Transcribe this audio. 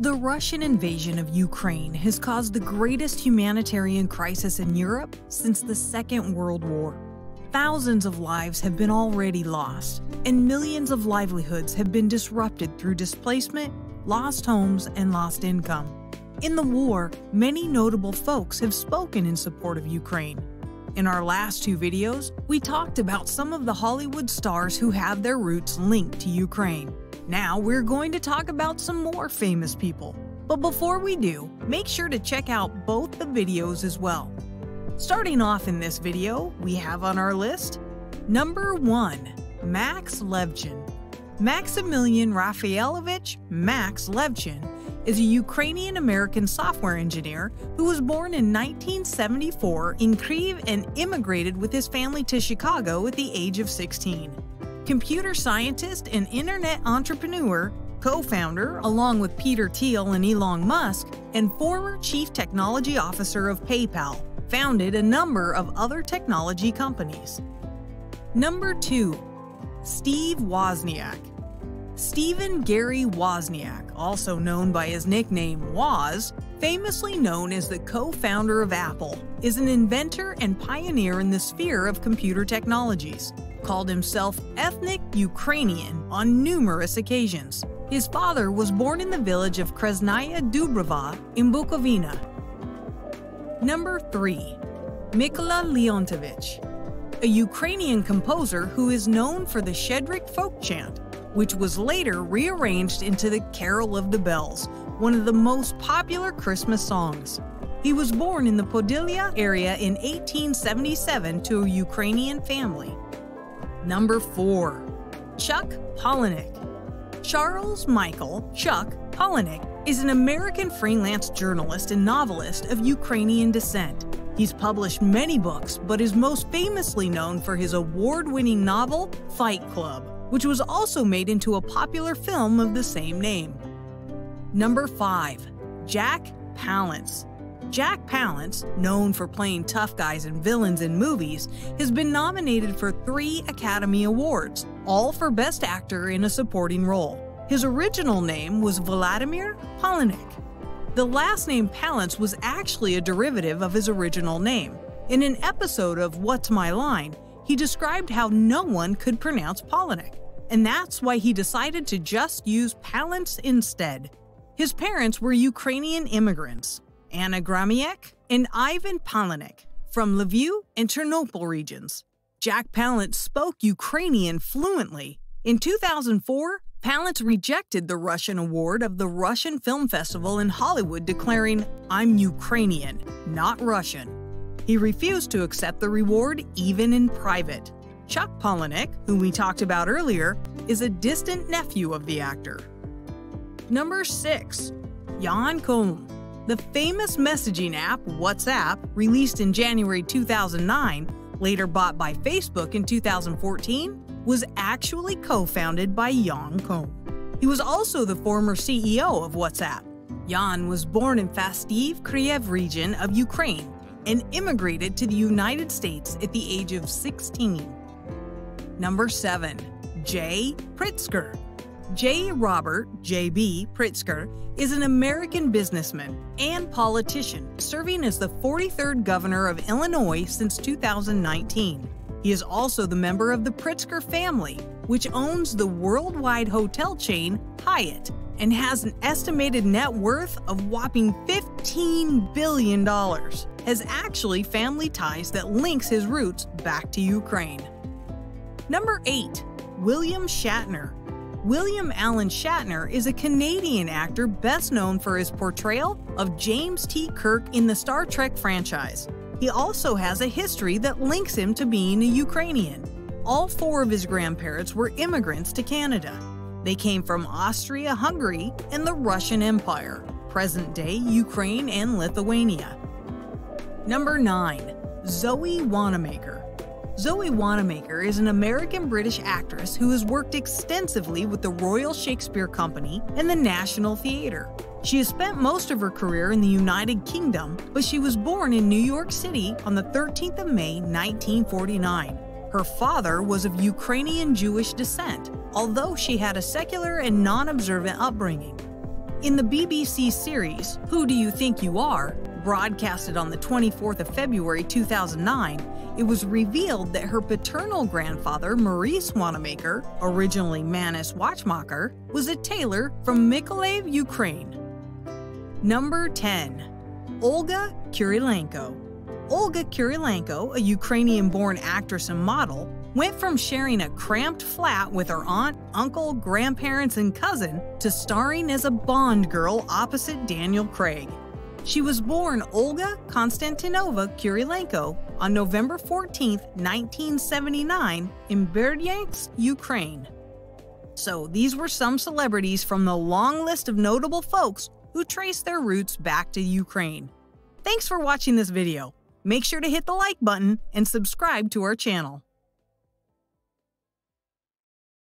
The Russian invasion of Ukraine has caused the greatest humanitarian crisis in Europe since the Second World War. Thousands of lives have been already lost, and millions of livelihoods have been disrupted through displacement, lost homes, and lost income. In the war, many notable folks have spoken in support of Ukraine. In our last two videos, we talked about some of the Hollywood stars who have their roots linked to Ukraine. Now we're going to talk about some more famous people. But before we do, make sure to check out both the videos as well. Starting off in this video, we have on our list Number 1. Max Levchin Maximilian Raphaelovich Max Levchin is a Ukrainian-American software engineer who was born in 1974 in Kyiv and immigrated with his family to Chicago at the age of 16 computer scientist and internet entrepreneur, co founder, along with Peter Thiel and Elon Musk, and former chief technology officer of PayPal, founded a number of other technology companies. Number 2. Steve Wozniak Stephen Gary Wozniak, also known by his nickname Woz, famously known as the co-founder of Apple, is an inventor and pioneer in the sphere of computer technologies called himself ethnic Ukrainian on numerous occasions. His father was born in the village of Kresnaya Dubrava in Bukovina. Number 3. Mykola Leontovych, a Ukrainian composer who is known for the Shchedryk folk chant, which was later rearranged into the Carol of the Bells, one of the most popular Christmas songs. He was born in the Podillia area in 1877 to a Ukrainian family. Number 4. Chuck Palahniuk Charles Michael Chuck Palahniuk is an American freelance journalist and novelist of Ukrainian descent. He's published many books, but is most famously known for his award-winning novel, Fight Club, which was also made into a popular film of the same name. Number 5. Jack Palance Jack Palance, known for playing tough guys and villains in movies, has been nominated for three Academy Awards, all for Best Actor in a Supporting Role. His original name was Vladimir Palahniuk. The last name Palance was actually a derivative of his original name. In an episode of What's My Line, he described how no one could pronounce Palahniuk, and that's why he decided to just use Palance instead. His parents were Ukrainian immigrants, Anna Gramiak, and Ivan Palahniuk from Lviv and Ternopil regions. Jack Palance spoke Ukrainian fluently. In 2004, Palance rejected the Russian award of the Russian Film Festival in Hollywood, declaring, I'm Ukrainian, not Russian. He refused to accept the reward even in private. Chuck Palahniuk, whom we talked about earlier, is a distant nephew of the actor. Number 6. Jan Koum the famous messaging app WhatsApp, released in January 2009, later bought by Facebook in 2014, was actually co-founded by Jan Koum. He was also the former CEO of WhatsApp. Jan was born in Fastiv Kyiv region of Ukraine and immigrated to the United States at the age of 16. Number 7. Jay Pritzker J. Robert J.B. Pritzker is an American businessman and politician serving as the 43rd governor of Illinois since 2019. He is also the member of the Pritzker family, which owns the worldwide hotel chain Hyatt and has an estimated net worth of whopping $15 billion, has actually family ties that links his roots back to Ukraine. Number 8. William Shatner William Allen Shatner is a Canadian actor best known for his portrayal of James T. Kirk in the Star Trek franchise. He also has a history that links him to being a Ukrainian. All four of his grandparents were immigrants to Canada. They came from Austria Hungary and the Russian Empire, present day Ukraine and Lithuania. Number 9. Zoe Wanamaker Zoe Wanamaker is an American British actress who has worked extensively with the Royal Shakespeare Company and the National Theatre. She has spent most of her career in the United Kingdom, but she was born in New York City on the 13th of May 1949. Her father was of Ukrainian Jewish descent, although she had a secular and non observant upbringing. In the BBC series Who Do You Think You Are, broadcasted on the 24th of February 2009, it was revealed that her paternal grandfather, Maurice Wanamaker, originally Manus Watchmaker, was a tailor from Mykolaiv, Ukraine. Number 10. Olga Kurylenko Olga Kurylenko, a Ukrainian born actress and model, went from sharing a cramped flat with her aunt, uncle, grandparents, and cousin to starring as a Bond girl opposite Daniel Craig. She was born Olga Konstantinova Kurylenko on November 14, 1979, in Berdyansk, Ukraine. So, these were some celebrities from the long list of notable folks who trace their roots back to Ukraine. Thanks for watching this video. Make sure to hit the like button and subscribe to our channel.